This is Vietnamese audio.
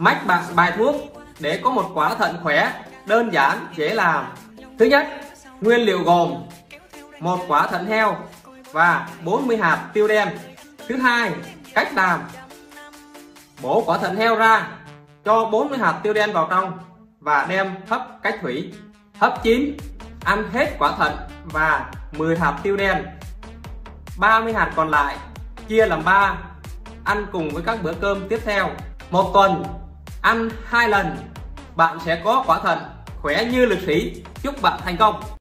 mách bạn bài thuốc để có một quả thận khỏe, đơn giản, dễ làm. Thứ nhất, nguyên liệu gồm một quả thận heo và 40 hạt tiêu đen. Thứ hai, cách làm. Bổ quả thận heo ra, cho 40 hạt tiêu đen vào trong và đem hấp cách thủy. Hấp chín, ăn hết quả thận và 10 hạt tiêu đen. 30 hạt còn lại, chia làm 3 ăn cùng với các bữa cơm tiếp theo. Một tuần ăn hai lần, bạn sẽ có quả thần khỏe như lực sĩ. Chúc bạn thành công.